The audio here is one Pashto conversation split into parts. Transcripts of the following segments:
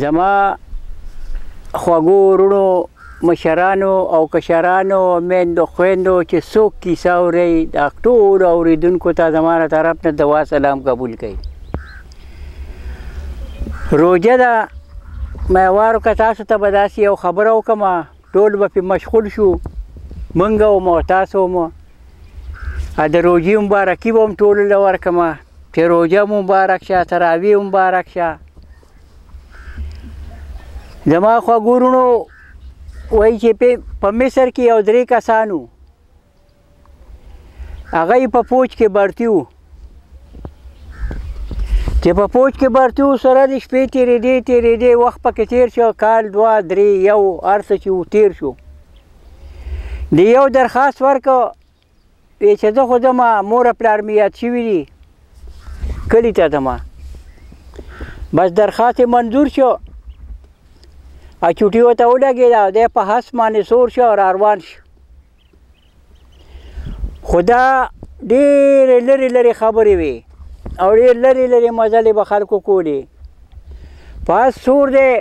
زما خوږو وروڼو مشرانو او کشرانو میندو خویندو چې څوک کیسه اورئ دا ټولو اورېدونکو ته زما له طرف نه دعا سلام قبول کړئ روژه ده مېوارو که تاسو ته به داسې یو خبره وکړم ټول به پې مشغول شو منګه هم او تاسو هم د روژې مبارکي به هم ټولو له ورکړم چې روژه مبارک شه تراویح مبارک شه زما خواږه وروڼو وایي چې په مصر کې یو درې کسانو هغه یې په پوج کې برتي وو چې په پوج کې برتي وو سره د شپې تېرېدې تېرېدې وخت پکې تېر شو کال دوه درې یو هر څه چې و تېر شو د یو درخواست ورکړ وی چې زه خو ځم مور پلار مې یاد شوي دي کلي ته ځم بس درخواست منظور شو او چوټي ورته ولګېده دی په هس باندې سور شو او روان شو خو دا ډېرې لرې لرې خبرې وي او ډېر لرې لرې مزلې به خلکو کولې پاس سور دی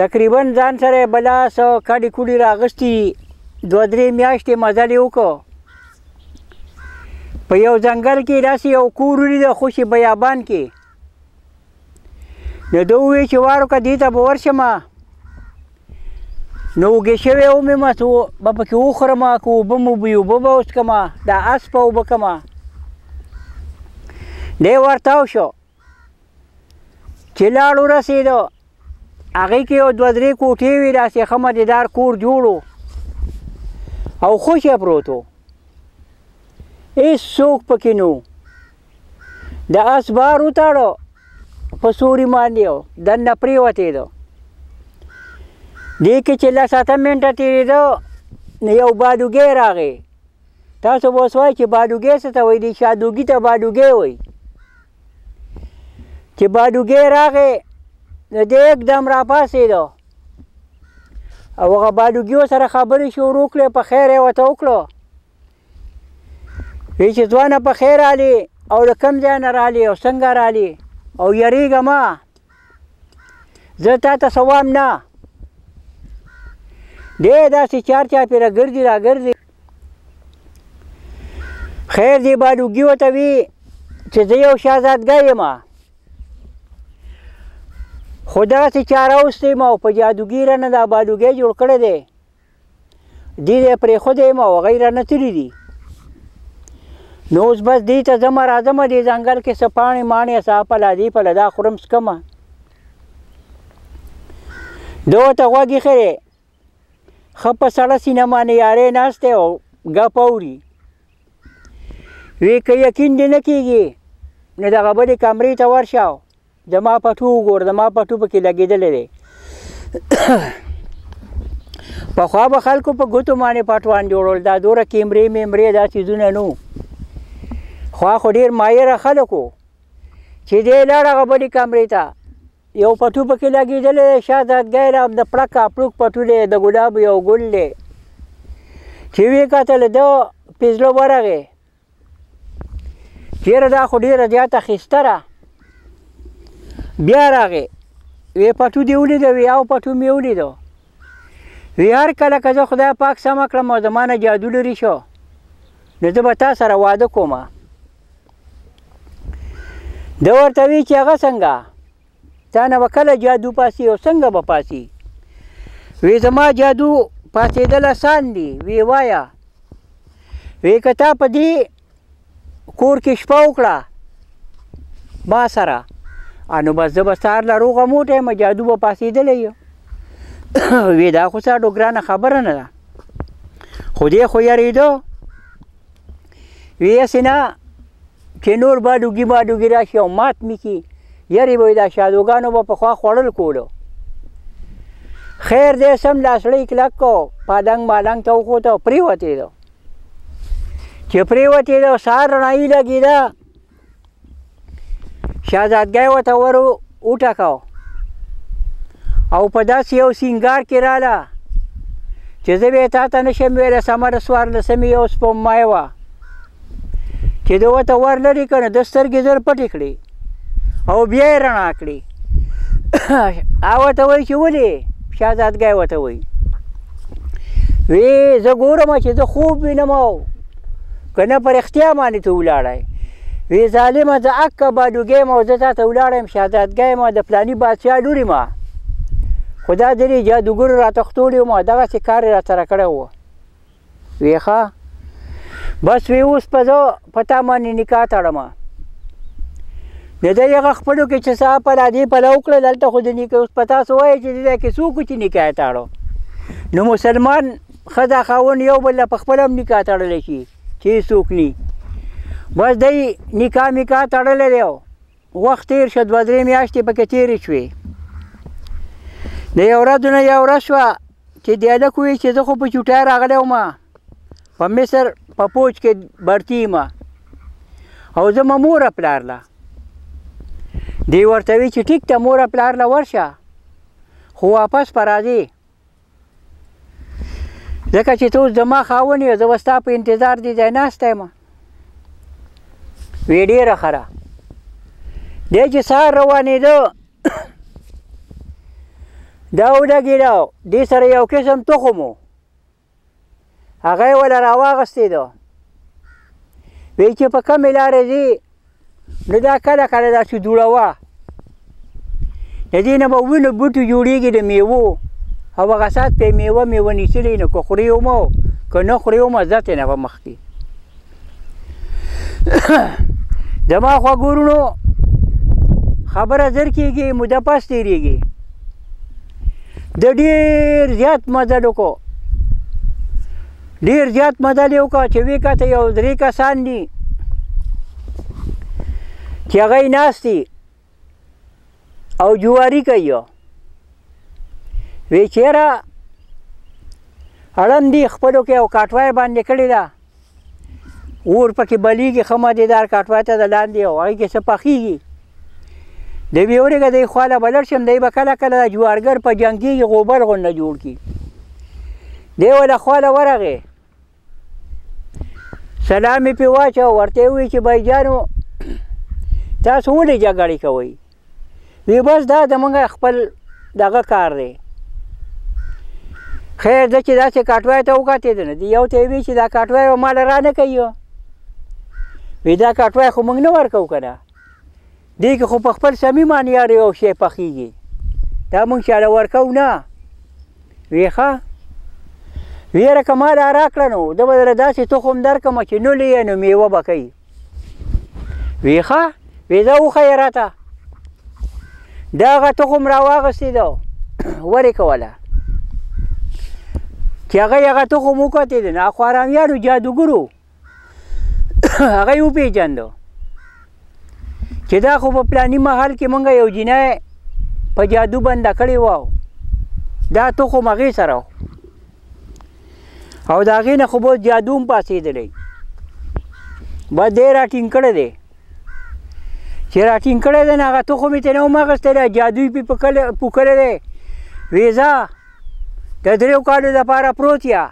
تقریبا ځان سره بلا سو کډې کوډې راغستي دوه درې میاشتې مزلې وکړو په یو ځنګل کې داسې یو کور ولید خوشي بیابان کې نو ده وویل چې وارو که دې ته به ورشم نو وږی شوی وم یم څو به پکې وخورم که اوبه مو وي اوبه به وڅکم دا اس په اوبه کړم دی ورتاو شو چې لاړ ورسېدو هغې کې یو دوه درې کوټې وې داسې ښه مزېدار کور جوړ او خوشی پروت و هېڅ څوک پکې نه د اس بار وتاړو په سوري باندې او دنه پریوتې دو دې کې چې لس اته منټه تېرېده نو یو بالوګی راغی تاسو به اوس وایي چې بالوګی څه ته وایي دې شادوګي ته بالوګی وایي چې بالوګی راغی نو دې یکدم راپاڅېده او هغه بالوګي ورسره خبرې شروع کړې په خیر یې ورته وکړو وی چې ځوانه په خیر علی او له کم ځای نه رالی او څنګه رالی او یریږه ما زه تا ته سوام نه دی داسې چار چا پیره ګرځي را ګرځي خیر دی بالوګي وته وی چې زه یو شاهزادګا یم خدا سي چاره اوسې ما په جادوګیره نه دا بالوګي جوړ کړی دی دی دی پرېښودی یم او هغه یې رانه تللي دي نو اوس بس دې ته ځم راځم دې ځنګل کې څه پاڼې ماڼې څه پله دې پله دا خورم څکم ده ورته غوږ ایښی دی ښه په سړه سینه باندې یارې ناست دی او ګپ اوري وی که یقین دې نه کېږي نو دغه بلې کمرې ته ورشه زما پټو وګور زما پټو پکې لګېدلی دی پخوا به خلکو په ګوتو باندې پټوان جوړول دا دوره کیمرې میمرې دا څیزونه نو خوا خو ډېر مایره خلکو چې دی لاړ هغه بلې کمرې ته یو پټو پکې لګېدلی شا دادګی را د پړک اپړوک پټو دی د ګلاب یو ګل دی چې ویې کتل ده پېزله ورغی چیرې دا خو ډیره زیاته خسته را بیا راغې وی پټو دی ولیده وی او پټو می ولیده وی هر کله که زه خدای پاک سم کړم او زمانه جادو لري شو نو زه به تا سره واده کوم د ورته وی چې هغه څنګه تا نه به کله جادو پاسي او څنګه به پاسي وی زما جادو پاسېدل اسان دي وی وایا وی که تا په دې کور کې شپه وکړه ما سره انو بس زه به سهار له روغه موټه یم جادو به پاسېدلی یم وی دا خو ساډو ګرانه خبره نه ده خو دې خو یارېدو وی هسې نه چې نور به لوګي ما لوګي راشي او مات مې کړي یاري به دا شادوګانو به پخوا خوړل کولو خیر دې سم لاسړی کلک کو پادنګ مالنګ ته وخوته پریوتې ده چې پریوتې ده سار رڼایي لګېده شهزادګۍ ورته ورو وټکاو او په داسې یو سینګار کې رااله چې زه به تا ته نشم ویلی سمر څوارلسمې یو سپومای وه چې د وته ور لري که نه د سترګې زر پټې کړې او بیا یې رڼا کړې هغه ته وایي چې ولې شهزادګی ورته وایي وی زه ګورم چې زه خوب وینم او که نه په رښتیا باندې ته ولاړی وی ظالمه زه اکه بالوګی ما زه تا ته ولاړم شهزادګی ما د پلانی بادشاه لوري ما خو دا درې جادوګرو راته ښتولی ما دغسې کار یې راسره کړی و وی ښه بس وی اوس په زه په تا باندې نکاح تړم د دې هغه خپلو کې چې صاحب په لادې پلو کړل دلته خو د نکاح اوس په تاسو وایي چې دا کې څوک چې نکاح تاړو نو مسلمان ښځه خاون یو بل په خپل هم نکاح تړلی شي چې هیڅوک نی بس دی نکاح میکاح تړلی دی وخت تیر شو دوه درې میاشتې پکې تیرې شوې د یو ورځ نه یو ورځ شوه چې دی هلک وویل چې زه خو په چوټۍ راغلی وم په مصر په پوج کې برتی یم او زما مور پلار له دی ورته وی چې ټیک ته مور پلار له ورشه خو واپس پر راځي ځکه چې ته اوس زما خاون یې زه به ستا په انتظار دې ځای ناست یم وی ډېره ښه ده دی چې سهار روانېده دا ولګېده دې سره یو قسم تخم و هغه یې وله راواغستې ده وی چې په کمې لارې ځي نو دا کله کله داسې دوړوه د دې نه به وینو بوټي جوړېږي د میوو او هغه ساعت پې میوه میوه نیسلی نو که خورې ومه که نه خورې ومه زه ترې نه به مخکې زما خو ګورونو خبره زر کېږي موده پس تېرېږي د ډېر زیات مزل وکړو ډېر زیات مزل یې وکړو چې ویې کته یو درې کسان دي چې هغه یې ناست دي او جواری کوي وی چیرې اړم دی خپلو کې او کاټوای باندې کړی دا اور پکې بلیږي خمه دې دار کاټوای ته د لاندې او هغه کې څه پخیږي د ویورګه د خواله بلر شم دی به کله کله جوارګر په جنگي غوبل غو نه جوړ کی دی ولا خواله ورغه سلام یې پې واچوه ورته یې وویل چې بایجانو تاسو ولې جګړې کوئ وی بس دا زمونږ خپل دغه کار دی خیر ده چې داسې کاټوای ته وکتېدنه دی یو ته یې وی چې دا کاټوای به ماله را نه کوي وی دا کاټوای خو موږ نه ورکوو که نه دې کې خو په خپل سمي مانیار یو شی پخیږي دا مونږ چاله ورکو نه ویخه ویره که ما دا راکړه نو د به در داسې تخم درکم چې نو لې نو میوه به کوي ویخه وی دا وښیه راته د هغه تخم راواغستې ده ورې کوله چې هغه یې هغه تخم وکتې دی نو اخوارامیانو جادوګرو هغه یو پیجندو چې دا خو په پلاني محل کې مونږ یو جنای په جادو بند کړی واو دا تو خو مغه سره او دا غي نه خو به جادو هم پاسې دلې با دې را ټینګ کړی دی چې را ټینګ کړی دی نه هغه تو خو مې ته نه مغسته دی جادوی په پکل پکل دی ویزا د دریو کالو لپاره پروت یا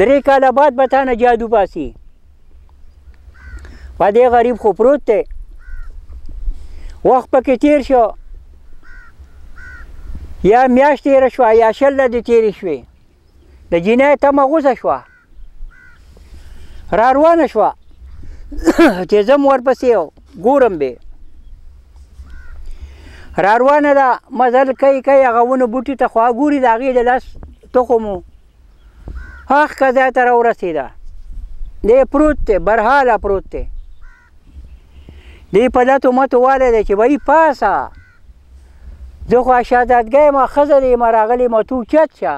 درې کاله بعد به تا نه جادو باسي په دې غریب خو پروت دی وخت پکې تیر شو یا میاشت تیره شوه یا شل ورځې تیرې شوې د جنۍ تمه غوسه شوه را روانه شوه چې زه هم ورپسې ګورم به را روانه ده مزل کوي کوي هغه ونو بوټي ته خوا ګوري د هغې د لاس تخمو هغه که ځای ته راورسېده دی پروت دی برحاله پروت دی دی په لتو متو والی دی چې وایي پاسه زه خو شهزادګۍ یم ښځه دی یم راغلی یم تو چت شه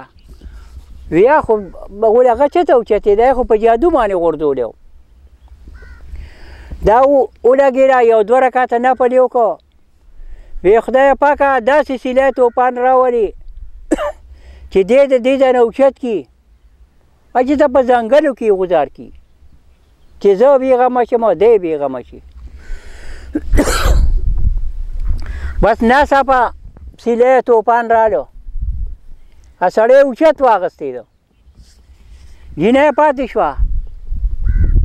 ویا خو بغول هغه چته اوچتېدی خو په جادو باندې غورځولی و دا ولګی را یو دوه رکعته نفل یې وکړو وی خدای پاکه داسې سیلی توپان راولي چې دې د دې ځای نه اوچت کړي چې ته په ځنګلو کې غوزار کړي چې زه بېغمه شم او دی بېغمه شي بس ناڅاپه سیلی توپان رالو سړی اوچت واغستېدو جینه پاتې شو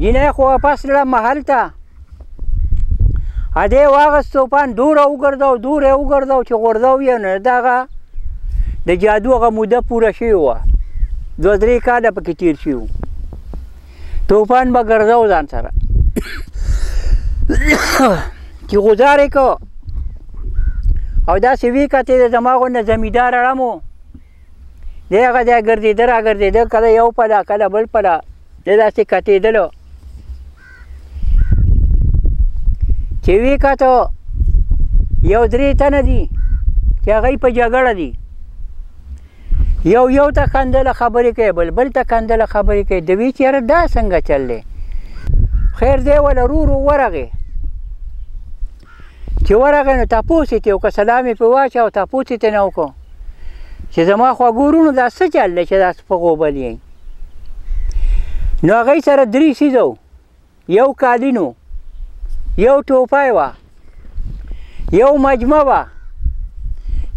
جینه خو واپس لړه محل ته ا دې واغستو پان دور او ګرځاو دور او ګرځاو چې غورځاو یې نه داغه د جادو غ موده پوره شوی و دوه درې کاله پکې تیر شو توپان به ګرځاو ځان سره چې غزارې کو او دا سوي کته د دماغو نه زمیدار اړمو دی هغه ځای ګرځېده را ګرځېده کله یو پلا کله بل پلا دی داسې کتېدلو چې وی کته یو درې تنه دي چې هغه په جګړه دي یو یو ته کندل خبرې کوي بل بل ته کندل خبرې کوي د وی چیرې دا څنګه چل دی خیر دی ول رور ورغه چې ورغه نو تاسو ته یو که سلام په واچ او تاسو ته نه وکړو چې زما خواږه وروڼو دا څه چل دی چې داسې په غوبل یې نو هغوی سره درې څیزه و یو قالین و یو ټوپی وه یو مجمه وه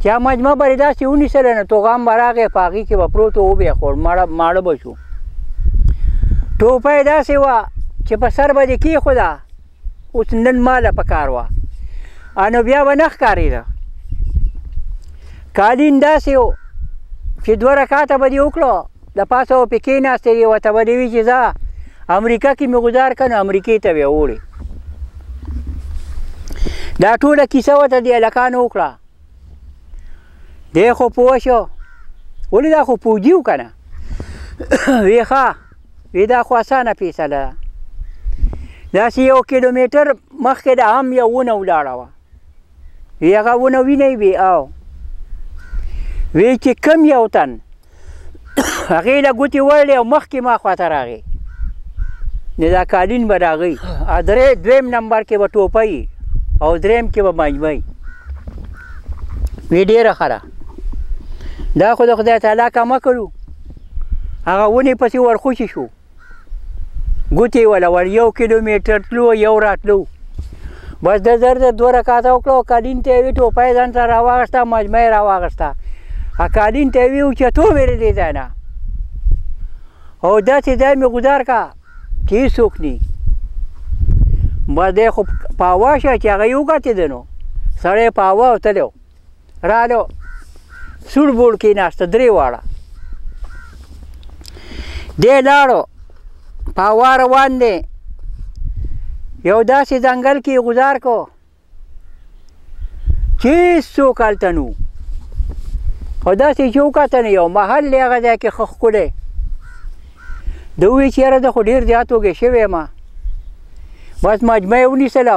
چې هغه مجمه به یې داسې ونیسله نو توغان به راغی په هغې کې به پروت و وبه یې خوړ ماړه به شو ټوپی داسې وه چې په سر به دې کېښوده اوس نن ماله په کار وه نو بیا به نه ښکارېده قالین داسې و چې دوه رکاته به دې وکړو د پاسه به پې کېناستې یوه ته به دې وي چې ځه امریکا کې مې ګزار کړه نو امریکې ته به وړې دا ټوله کیسه ورته دې هلکانو وکړه دی خو پوه شو ولې دا خو پوجي و که نه ویې ښه وی دا خو اسانه فیصله ده داسې یو کیلومتر مخکې د هم یو ونه ولاړه وه وی هغه ونه وینئ وی او وی چې کم یو تن هغې له ګوتې وړلې او مخکې ما خواته راغی نو دا کالین به راغی درې دویم نمبر کې به ټوپۍ او دریم کې به مجموعي وی ډېره ښه ده دا خو د خدای تعالی کمه کړو هغه ونې پسې ورخوشې شو ګوتې یې ولول یو کیلومیټر تلو یو راتلو بس د زر د دوه رکاته وکړو قالین ته یې ټوپۍ ځان سره راواغسته مجمع یې راواغسته قالین ته یې وچتو مې دې ځای نه او داسې ځای مې ګزار کا چې هېڅوک نی بس دی خو پاوا شه چې هغه یې وکتې دی نو سړی پاوا وتلی رالو سور بوړ کې ناشته درې واړه دی لاړو په هوا روان دی یو داسې ځنګل کې ګزار کو چې څوک هلته نو خو داسې چې وکتل یو محل دی هغه ځای کې ښه ښکلی د ووی چې یاره زه خو ډېر زیات وږی شوی ما بس مجمع یې ونیسله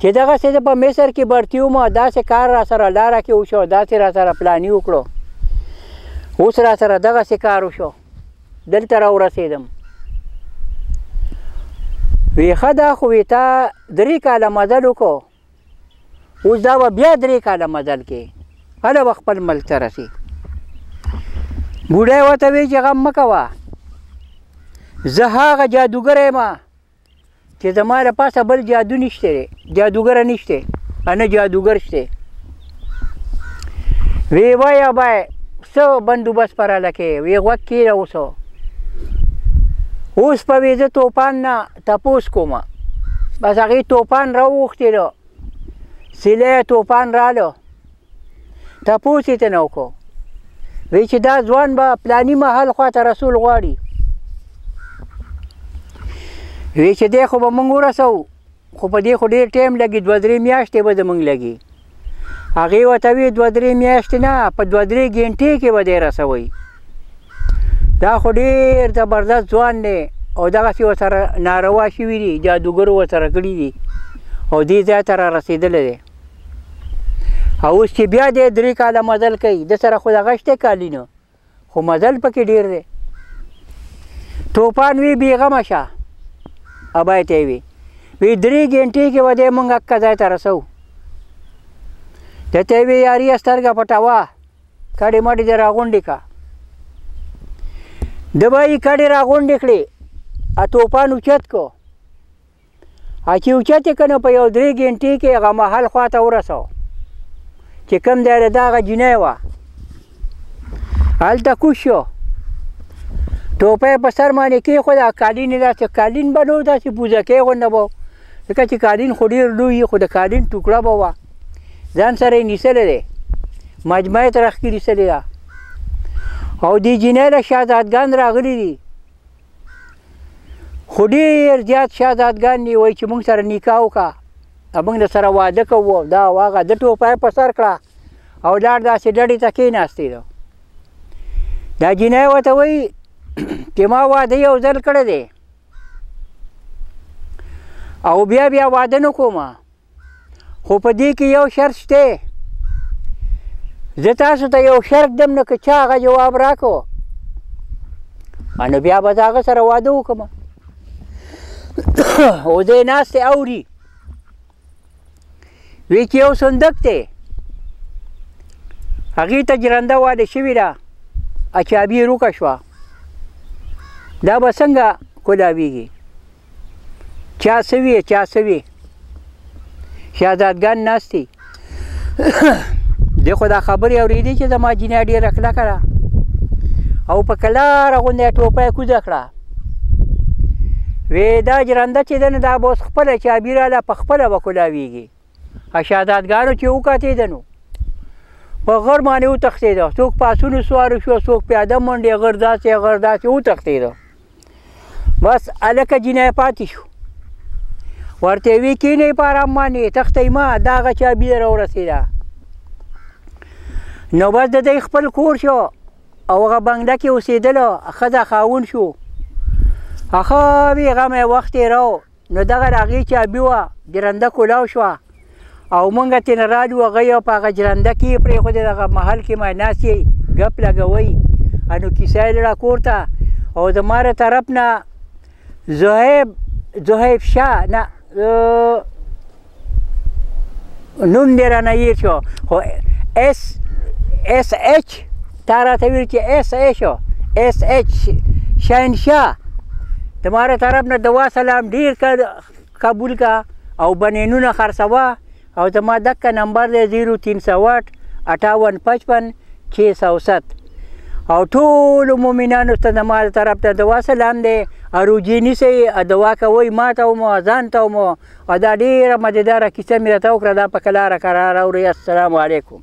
چې دغه څه په مصر کې برتی وم داسې کار را سره لاره کې وشو داسې را سره پلاني وکړو اوس را سره دغه څه کار وشو دلته را ورسېدم وی ښه دا خو وی تا درې کاله مزل وکړو اوس دا به بیا درې کاله مزل کې هله به خپل ملک ته رسي بوډۍ ورته وی چې غم مه کوه زه هغه جادوګر یم چې زما له پاسه بل جادو نشته دی جادوګره نشته نه جادوګر شته وی وایه بای څه بندوبست پر لکه وی غوږ کېره اوسه اوس په ویزه توپان نه تپوس کوم بس هغې توپان راوغوښتېدو سیلی توپان رالو تپوس یې ترنه وکړو وی چې دا ځوان به پلانی محل خوا ته رسول غواړي وی چې دی خو به مونږ ورسو خو په دې خو ډېر ټایم لګي دوه درې میاشتې به زمونږ لګي هغې ورته وی دوه درې میاشتې نه په دوه درې ګنټې کې به دی رسوئ دا خو ډېر زبردست ځوان دی او دغسې ورسره ناروا شوي دي جادوګرو ورسره کړي دي او دې ځای ته را رسېدلی دی او اوس چې بیا دې درې کاله مزل کوي د سره خو دغه شته کالي نه خو مزل پکې ډېر دی توپان وی بیغمه شه ابای ته وی وی درې ګنټې کې ودې مونږ اکه ځای ته رسو ته ته وی یاري سترګه پټوا کډې مډې دې راغونډې کا د به یې کډې راغونډې کړې ا توپان اوچت کو چې اوچتې که نو په یو درې ګنټې کې هغه محل خوا ته ورسو چې کوم ځای د دغه جینۍ وه هلته کوش شو ټوپۍ په سر باندې کېښوده کالین یې داسې کالین به نه و داسې بوزکۍ غونډه به ځکه چې کالین خو ډېر لوی خو د کالین ټوکړه به وه ځان سره یې نیسلی دی مجمع یې ترخ کې نیسلې ده او دې جینۍ له شهزادګان راغلي دي خو ډیر زیات شهزادګان دی وای چې موږ سره نکاح وکړه موږ د سره واده کوو دا او هغه د ټوپای په سر کړه او لاړ داسې ډډې ته کېناستې ده دا جنۍ ورته وایي چې ما واده یو ځل کړی دی او بیا بیا واده نه کوم خو په دې کې یو شرط شته زه تاسو ته یو شرط دم نه که چا هغه جواب راکو نو بیا به هغه سره واده وکم او دې ناست اوري وی چې یو صندوق دی هغه ته جرنده واده شوی را اچابي روکه شو دا به څنګه کولاویږي چا څه وي چا څه وي شهزادګان ناست دي دی خو دا خبرې اورېدې چې زما جینۍ ډېره کلکه ده او په کلاره غوندې ټوپه یې کوزه کړه وې دا جرنده چې ده نو دا به اوس خپله چابي راله په خپله به کولاویږي شهزادګانو چې وکتېده نو په غر باندې وتښتېده څوک پاسونو سوارو شو څوک پیاده منډې غر داسې غر داسې وتښتېده بس الکه جنای پاتې شو ورته وی کینې په آرام باندې تختې ما دا غچا بیا را ورسېده نو بس د دې خپل کور شو او هغه بنګله کې اوسېدل ښځه خاون شو هغه وی غمه وخت یې راو نو دغه راغی چې ابي وه جرنده کولاو شوه او مونږ ترې نه رالو هغه یو په هغه جرنده کې یې پرېښودې دغه محل کې ما ناست یې ګپ لګوي نو کیسه یې لړه کور ته او د ماره طرف نه زهیب زهیب شاه نه نوم دې رانه هیر شو خو اس اس اچ تا راته ویل چې اس اچ اس اچ شهنشاه تمہارے طرف نه دوا سلام ډیر قبول کا او بنینونه خرڅوه او زما دکه نمبر دی زیرو تین سو اټ اټاون پچپن چه سو ست او ټول مومنانو ته زما طرف ته دوا سلام دی اروجینی سي دوا کوي ما ته مو ځان ته مو او دا ډیره مزیداره کیسه می راته وکړه دا په کلاره کراره اوري السلام علیکم.